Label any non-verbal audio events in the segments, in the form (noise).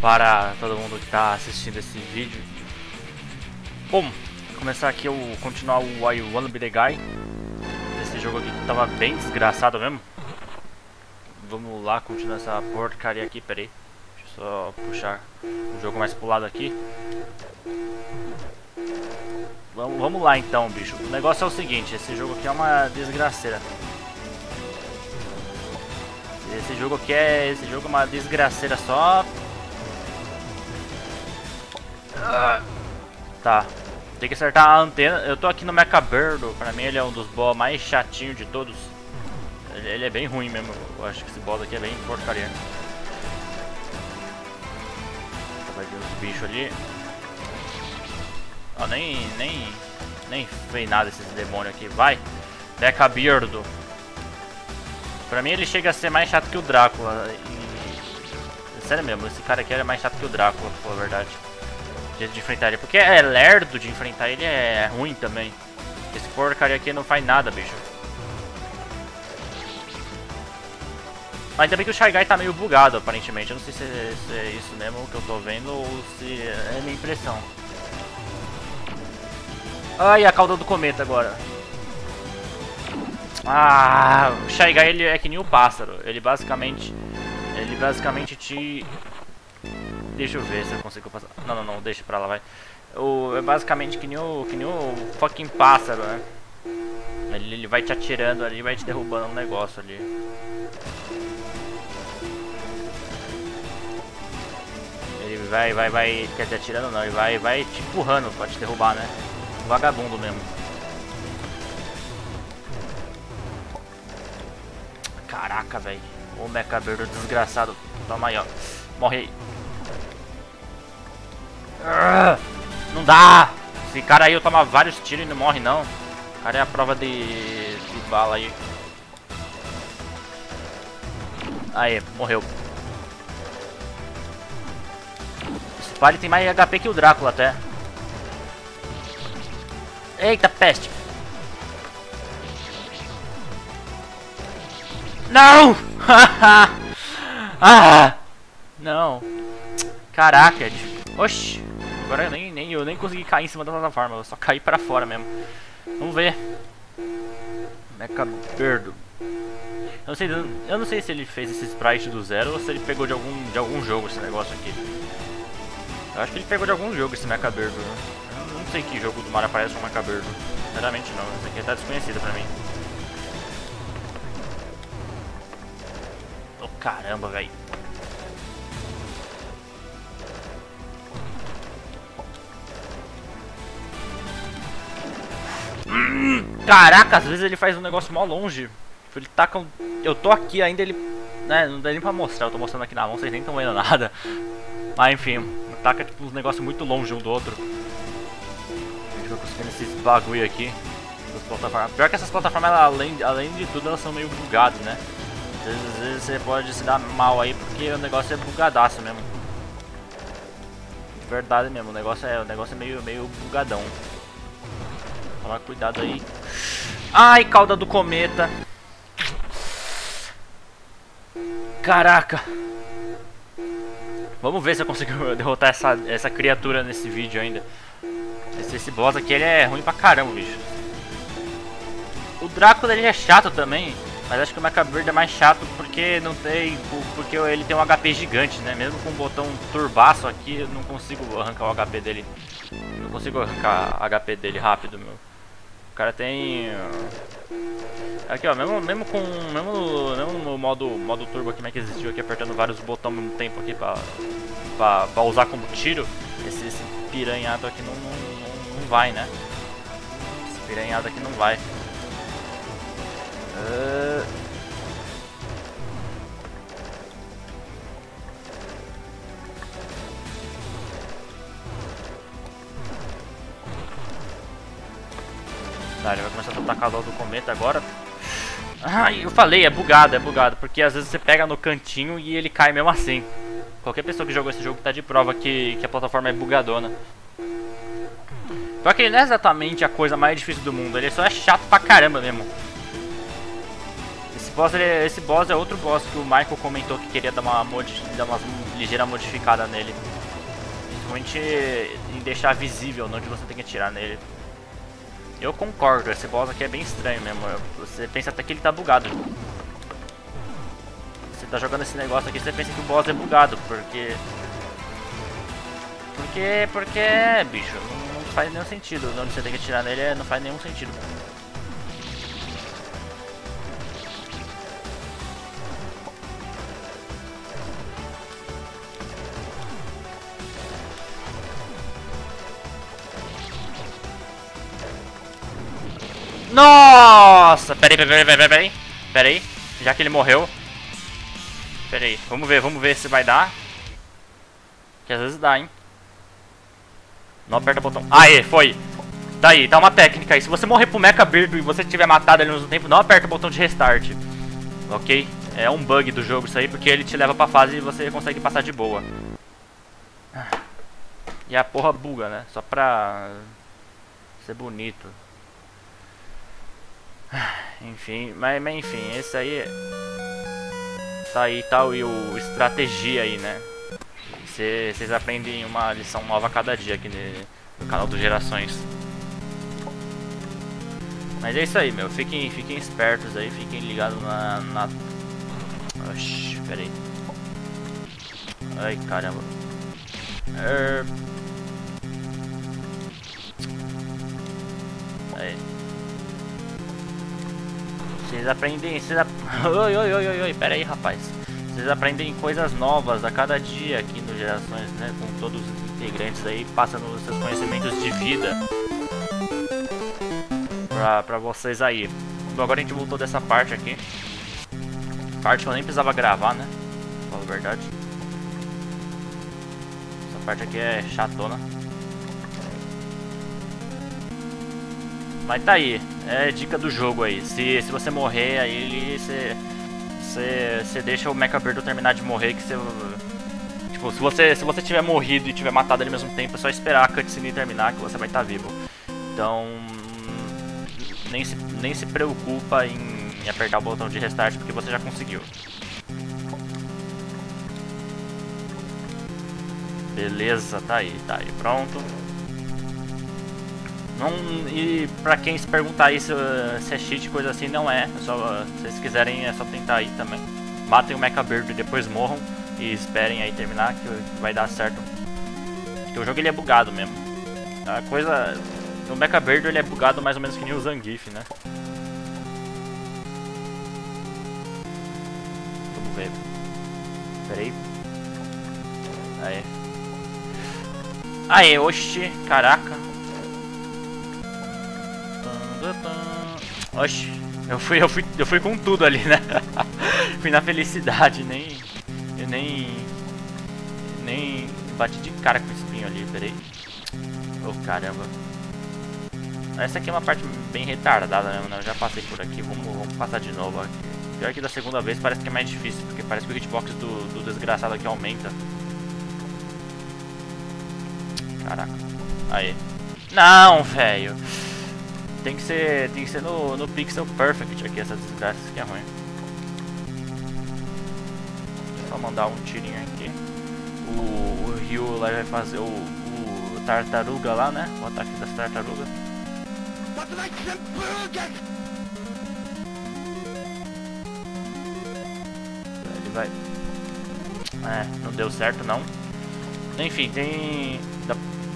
para todo mundo que está assistindo esse vídeo. Bom, começar aqui eu continuar o I Wanna Be The Guy. Esse jogo aqui tava bem desgraçado mesmo. Vamos lá continuar essa porcaria aqui, peraí. Deixa eu só puxar o jogo mais pro lado aqui. Vamos, lá então, bicho. O negócio é o seguinte, esse jogo aqui é uma desgraceira. Esse jogo aqui é. Esse jogo é uma desgraceira só Tá. Tem que acertar a antena. Eu tô aqui no Mechabirdo. Pra mim ele é um dos boss mais chatinhos de todos. Ele, é bem ruim mesmo. Eu acho que esse boss aqui é bem porcaria. Vai ver os bichos ali. Ó, nem, nem, nem fez nada esses demônios aqui. Vai. Mechabirdo. Pra mim ele chega a ser mais chato que o Drácula. E... Sério mesmo, esse cara aqui é mais chato que o Drácula, pra falar a verdade de enfrentar ele. Porque é lerdo de enfrentar ele, é ruim também. Esse porcaria aqui não faz nada, bicho. Ainda bem que o Shy Guy tá meio bugado, aparentemente. Eu não sei se é, se é isso mesmo que eu tô vendo ou se é minha impressão. Ai, a cauda do cometa agora. Ah, o Shy Guy ele é que nem o pássaro. Ele basicamente... Ele basicamente te Deixa eu ver se eu consigo passar. Não, não, não, deixa pra lá, vai. O, é basicamente que nem o, que nem o fucking pássaro, né? Ele, ele vai te atirando ali, vai te derrubando um negócio ali. Ele vai, vai, vai, quer te atirando não, ele vai, vai te empurrando pra te derrubar, né? Vagabundo mesmo. Caraca, velho. O mecaberdo desgraçado. Toma aí, ó. Morre aí. Não dá! Esse cara aí eu toma vários tiros e não morre não. O cara é a prova de, de bala aí. Aí, morreu. Esse Spalhe tem mais HP que o Drácula até. Eita peste! Não! (laughs) ah! Não! Caraca, é Oxi! Agora eu nem, nem, eu nem consegui cair em cima da plataforma, eu só caí pra fora mesmo. Vamos ver. Mecha Birdo. Eu não, sei, eu não sei se ele fez esse sprite do zero ou se ele pegou de algum, de algum jogo esse negócio aqui. Eu acho que ele pegou de algum jogo esse Mecha Birdo. Né? Eu não sei que jogo do Mario aparece com Mecha Birdo. Sinceramente não, essa aqui tá desconhecida pra mim. Oh caramba, velho. Caraca, às vezes ele faz um negócio mó longe. Ele taca um... Eu tô aqui ainda, ele... Né, não dá nem pra mostrar, eu tô mostrando aqui na mão, vocês nem estão vendo nada. Mas enfim, taca tipo uns negócios muito longe um do outro. A gente vai conseguindo esses bagulho aqui. Pior que essas plataformas, além, além de tudo, elas são meio bugadas, né? Às vezes, às vezes você pode se dar mal aí porque o negócio é bugadaço mesmo. Verdade mesmo, o negócio é, o negócio é meio, meio bugadão. Toma cuidado aí. Ai, cauda do cometa. Caraca. Vamos ver se eu consigo (laughs) derrotar essa, essa criatura nesse vídeo ainda. Esse, esse boss aqui ele é ruim pra caramba, bicho. O Drácula ele é chato também. Mas acho que o Macabird é mais chato porque não tem. Porque ele tem um HP gigante, né? Mesmo com o botão turbaço aqui, eu não consigo arrancar o HP dele. Não consigo arrancar o HP dele rápido, meu cara tem... Aqui ó, mesmo, mesmo com... Mesmo no, mesmo no modo, modo turbo aqui, né, que existiu aqui, apertando vários botões ao mesmo tempo aqui pra, pra, pra usar como tiro, esse, esse piranhado aqui não, não, não, vai, né? Esse piranhado aqui não vai. Uh... Tá, ele vai começar a atacar o do cometa agora. Ah, eu falei, é bugado, é bugado. Porque às vezes você pega no cantinho e ele cai mesmo assim. Qualquer pessoa que jogou esse jogo tá de prova que, que a plataforma é bugadona. Só que ele não é exatamente a coisa mais difícil do mundo, ele só é chato pra caramba mesmo. Esse boss, ele, esse boss é outro boss que o Michael comentou que queria dar uma, dar uma ligeira modificada nele. Principalmente em deixar visível onde você tem que atirar nele. Eu concordo, esse boss aqui é bem estranho mesmo. Você pensa até que ele tá bugado. Você tá jogando esse negócio aqui, você pensa que o boss é bugado, porque... Porque, porque, bicho, não faz nenhum sentido. Onde você tem que atirar nele não faz nenhum sentido. Nossa! Peraí, peraí, peraí, peraí, peraí. Já que ele morreu. Peraí, vamos ver, vamos ver se vai dar. Que às vezes dá, hein. Não aperta o botão. Aê, foi. Daí, tá uma técnica aí. Se você morrer pro Mecha Birdo e você tiver matado ali no tempo, não aperta o botão de restart. Ok? É um bug do jogo isso aí, porque ele te leva pra fase e você consegue passar de boa. E a porra buga, né? Só pra ser bonito. (sighs) Enfim, mas, mas enfim, esse aí tá aí tal e o estratégia aí, né? Vocês aprendem uma lição nova a cada dia aqui no canal do Gerações. Mas é isso aí, meu. Fiquem, fiquem espertos aí, fiquem ligados na. na... Oxi, pera aí. Ai, caramba. Er... Vocês aprendem. Vocês ap... (laughs) Oi, oi, oi, oi, oi, pera aí, rapaz. Vocês aprendem coisas novas a cada dia aqui no Gerações, né? Com todos os integrantes aí, passando os seus conhecimentos de vida pra, pra vocês aí. Bom, agora a gente voltou dessa parte aqui. Parte que eu nem precisava gravar, né? Fala a verdade. Essa parte aqui é chatona. Mas tá aí, é dica do jogo aí. Se, se você morrer, aí você, você, você deixa o Mecha Birdo terminar de morrer que você... Tipo, se você, se você tiver morrido e tiver matado ele ao mesmo tempo, é só esperar a cutscene terminar que você vai estar tá vivo. Então... Nem se, nem se preocupa em, em apertar o botão de restart porque você já conseguiu. Beleza, tá aí, tá aí, pronto. Não, e pra quem se perguntar aí se, se é cheat, coisa assim, não é. é só, se vocês quiserem, é só tentar aí também. Matem o Mecha Bird e depois morram. E esperem aí terminar, que vai dar certo. Porque o jogo ele é bugado mesmo. A coisa... O Mecha Bird ele é bugado mais ou menos que nem o Zangief, né? Vamos ver. Pera aí. Aí. Aê, oxi, caraca. Oxi, eu fui, eu fui, eu fui com tudo ali, né? (laughs) fui na felicidade, nem. Eu nem. Nem bati de cara com o espinho ali, peraí. Oh caramba. Essa aqui é uma parte bem retardada mesmo, né? Eu já passei por aqui, vamos, vamos passar de novo aqui. Pior que da segunda vez parece que é mais difícil, porque parece que o hitbox do, do desgraçado aqui aumenta. Caraca. Aí. Não, velho. Tem que ser, tem que ser no, no pixel perfect aqui, essa desgraça aqui é ruim. Só mandar um tirinho aqui. O, o Ryu lá vai fazer o, o tartaruga lá, né? O ataque das tartarugas. Ele vai... É, não deu certo não. Enfim, tem...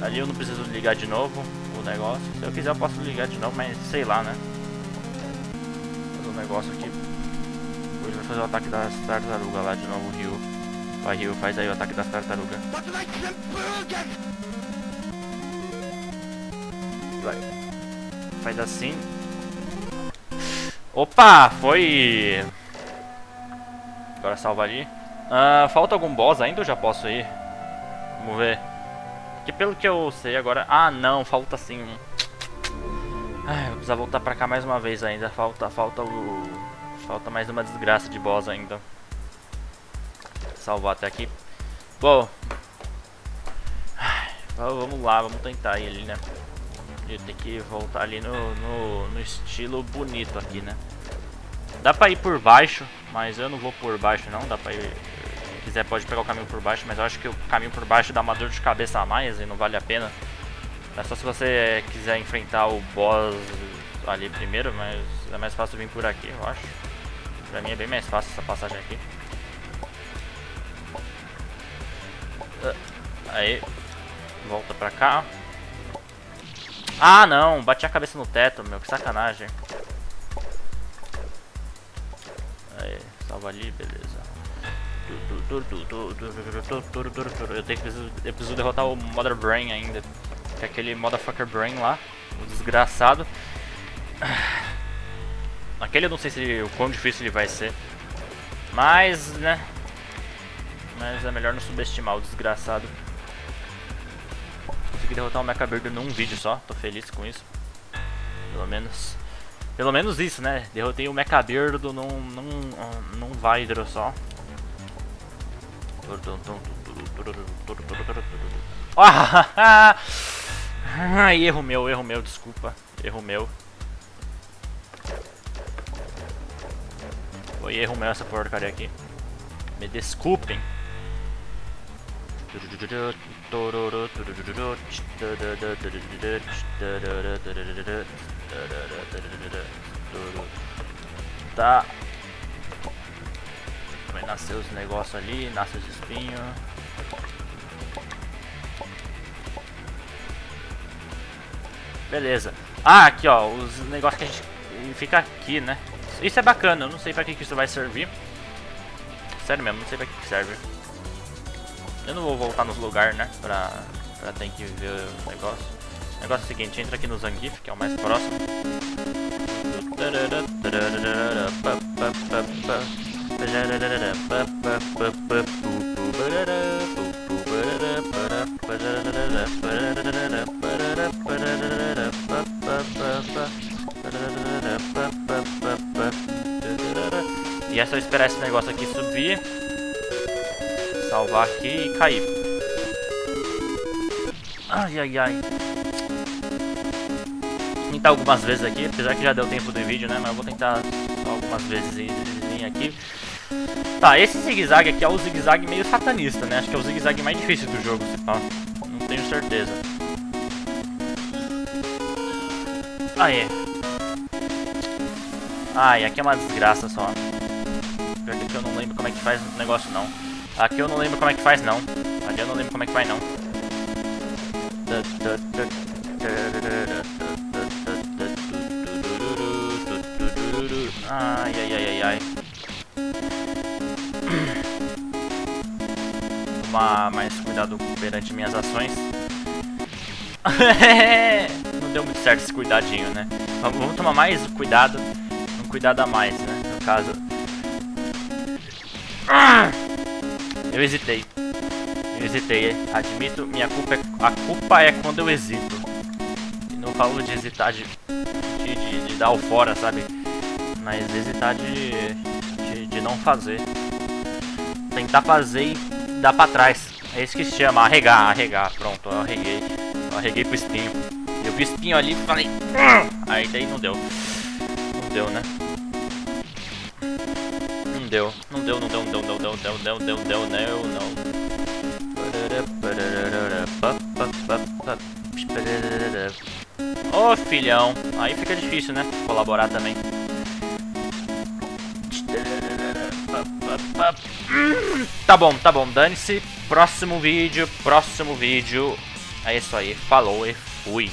Ali eu não preciso ligar de novo negócio. Se eu quiser eu posso ligar de novo, mas sei lá, né? Fazer um negócio aqui. Hoje vai fazer o ataque das tartarugas lá de novo, o Ryu. Vai, Ryu, faz aí o ataque das tartarugas. Vai. Faz assim. Opa, foi... Agora salva ali. Uh, falta algum boss ainda ou já posso ir? Vamos ver. Que pelo que eu sei agora... Ah, não, falta sim um... Ai, vou precisar voltar pra cá mais uma vez ainda. Falta, falta o... Falta mais uma desgraça de boss ainda. Salvar até aqui. Bom... Ai, vamos lá, vamos tentar ali, né? Eu tenho que voltar ali no, no, no estilo bonito aqui, né? Dá pra ir por baixo, mas eu não vou por baixo não, dá pra ir... Se quiser pode pegar o caminho por baixo, mas eu acho que o caminho por baixo dá uma dor de cabeça a mais e não vale a pena. É só se você quiser enfrentar o boss ali primeiro, mas é mais fácil vir por aqui, eu acho. Pra mim é bem mais fácil essa passagem aqui. Ah, aí, volta pra cá. Ah não, bati a cabeça no teto, meu, que sacanagem. Aí, salva ali, beleza. Eu tenho que eu preciso derrotar o Mother Brain ainda. Que é aquele Motherfucker Brain lá, o desgraçado. (sighs) Aquele eu não sei se o quão difícil ele vai ser. Mas, né? Mas é melhor não subestimar o desgraçado. Consegui derrotar o Mecha Bird num vídeo só, tô feliz com isso. Pelo menos. Pelo menos isso, né? Derrotei o Mecha Bird num, num, num Vidro só. Ah! (laughs) erro meu, erro meu, desculpa. Erro meu. Foi erro meu essa porcaria aqui. Me desculpem. Tá. Vai nascer os negócios ali, nasce os espinhos. Beleza. Ah, aqui ó, os negócios que a gente fica aqui, né? Isso é bacana, eu não sei pra que, que isso vai servir. Sério mesmo, não sei pra que, que serve. Eu não vou voltar nos lugares, né? Pra, pra ter que ver o negócio. O negócio é o seguinte, entra aqui no Zangief, que é o mais próximo. E é só esperar esse negócio aqui subir. Salvar aqui e cair. Ai, ai, ai. Vou tentar algumas vezes aqui, apesar que já deu tempo do vídeo, né? Mas eu vou tentar algumas vezes aqui. Tá, esse zigue-zague aqui é o zigue-zague meio satanista, né? Acho que é o zigue-zague mais difícil do jogo, se pá. Não tenho certeza. Aê. Ai, aqui é uma desgraça só. Pior que aqui eu não lembro como é que faz o negócio não. Aqui eu não lembro como é que faz não. Ali eu não lembro como é que vai não. Ai, ai, ai, ai, ai. Tomar mais cuidado perante minhas ações. (laughs) não deu muito certo esse cuidadinho, né? Vamos tomar mais cuidado. Um cuidado a mais, né? No caso, eu hesitei. Eu hesitei, admito, minha culpa é, a culpa é quando eu hesito. E não falo de hesitar de, de, de, de dar o fora, sabe? Mas hesitar de, de, de, não fazer. Tentar fazer e dar pra trás. É isso que se chama, arregar, arregar. Pronto, eu arreguei. Eu arreguei pro espinho. Eu vi o espinho ali e falei... Aí daí não deu. Não deu, né? deu. Não deu, não deu, não deu, não deu, não deu, não deu, não deu, não, não. Ô filhão, aí fica difícil, né? Colaborar também. Tá bom, tá bom, dane-se. Próximo vídeo, próximo vídeo. É isso aí, falou e fui.